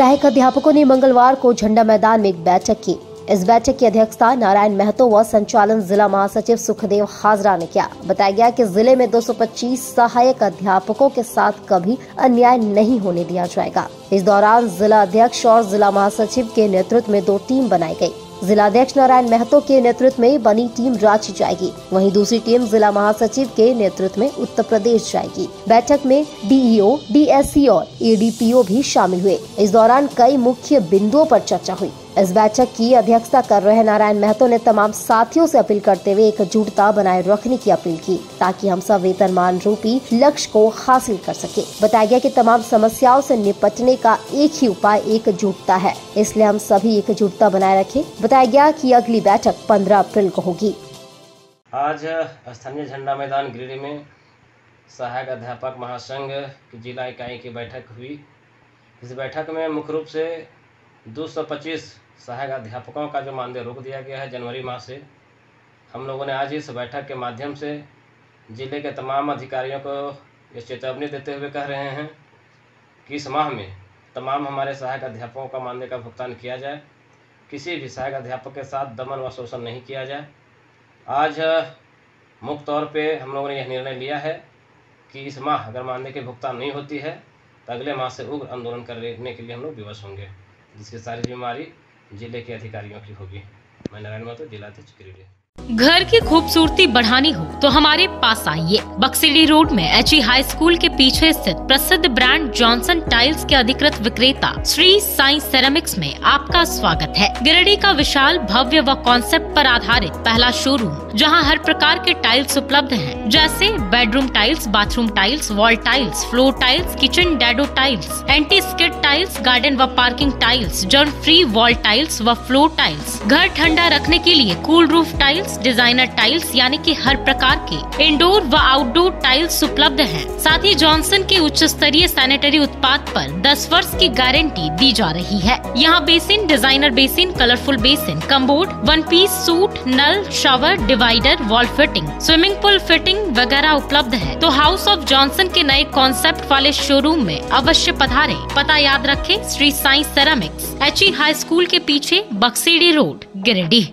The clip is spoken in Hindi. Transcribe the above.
सहायक अध्यापकों ने मंगलवार को झंडा मैदान में एक बैठक की। इस बैठक की अध्यक्षता नारायण महतो व संचालन जिला महासचिव सुखदेव हाजरा ने किया। बताया गया कि ज़िले में 225 सहायक अध्यापकों के साथ कभी अन्याय नहीं होने दिया जाएगा। इस दौरान जिला अध्यक्ष और जिला महासचिव के नेतृत्व में दो टीम बनाई गई। जिलाध्यक्ष नारायण महतो के नेतृत्व में बनी टीम रांची जाएगी। वहीं दूसरी टीम जिला महासचिव के नेतृत्व में उत्तर प्रदेश जाएगी। बैठक में डीईओ, डीएससी और एडीपीओ भी शामिल हुए। इस दौरान कई मुख्य बिंदुओं पर चर्चा हुई। इस बैठक की अध्यक्षता कर रहे नारायण महतो ने तमाम साथियों से अपील करते हुए एकजुटता बनाए रखने की अपील की, ताकि हम सब वेतनमान रूपी लक्ष्य को हासिल कर सके। बताया गया कि तमाम समस्याओं से निपटने का एक ही उपाय एकजुटता है, इसलिए हम सभी एकजुटता बनाए रखें। बताया गया कि अगली बैठक 15 अप्रैल को होगी। आज स्थानीय झंडा मैदान गिरिडीह में सहायक अध्यापक महासंघ की जिला इकाई की बैठक हुई। इस बैठक में मुख्य रूप से 225 सहायक अध्यापकों का जो मानदेय रोक दिया गया है जनवरी माह से, हम लोगों ने आज इस बैठक के माध्यम से ज़िले के तमाम अधिकारियों को ये चेतावनी देते हुए कह रहे हैं कि इस माह में तमाम हमारे सहायक अध्यापकों का मानदेय का भुगतान किया जाए। किसी भी सहायक अध्यापक के साथ दमन व शोषण नहीं किया जाए। आज मुख्य तौर पे हम लोगों ने यह निर्णय लिया है कि इस माह अगर मानदेय की भुगतान नहीं होती है तो अगले माह से उग्र आंदोलन करने के लिए हम लोग विवश होंगे। जिसकी सारी जिम्मेवारी ज़िले के अधिकारियों की होगी। मैं नारायण महतो जिलाध्यक्ष गिरिडीह घर की खूबसूरती बढ़ानी हो तो हमारे पास आइए। बक्सीडी रोड में एचई हाई स्कूल के पीछे स्थित प्रसिद्ध ब्रांड जॉनसन टाइल्स के अधिकृत विक्रेता श्री साई सेरामिक्स में आपका स्वागत है। गिरिडीह का विशाल भव्य व कॉन्सेप्ट पर आधारित पहला शोरूम जहाँ हर प्रकार के टाइल्स उपलब्ध हैं, जैसे bedroom tiles bathroom tiles wall tiles floor tiles kitchen dado tiles anti skid tiles garden व parking tiles germ free wall tiles व फ्लोर टाइल्स घर ठंडा रखने के लिए cool roof tiles designer tiles यानी कि हर प्रकार के इंडोर व आउटडोर टाइल्स उपलब्ध हैं। साथ ही जॉनसन के उच्च स्तरीय सैनिटरी उत्पाद पर 10 वर्ष की गारंटी दी जा रही है। यहाँ basin designer basin colourful basin cupboard one piece suit नल shower divider wall fitting swimming pool fitting वगैरह उपलब्ध है। तो हाउस ऑफ़ जॉनसन के नए कॉन्सेप्ट वाले शोरूम में अवश्य पधारे। पता याद रखें, Shri Sai ceramics H high school के पीछे बक्सीडी रोड, गिरिडीह।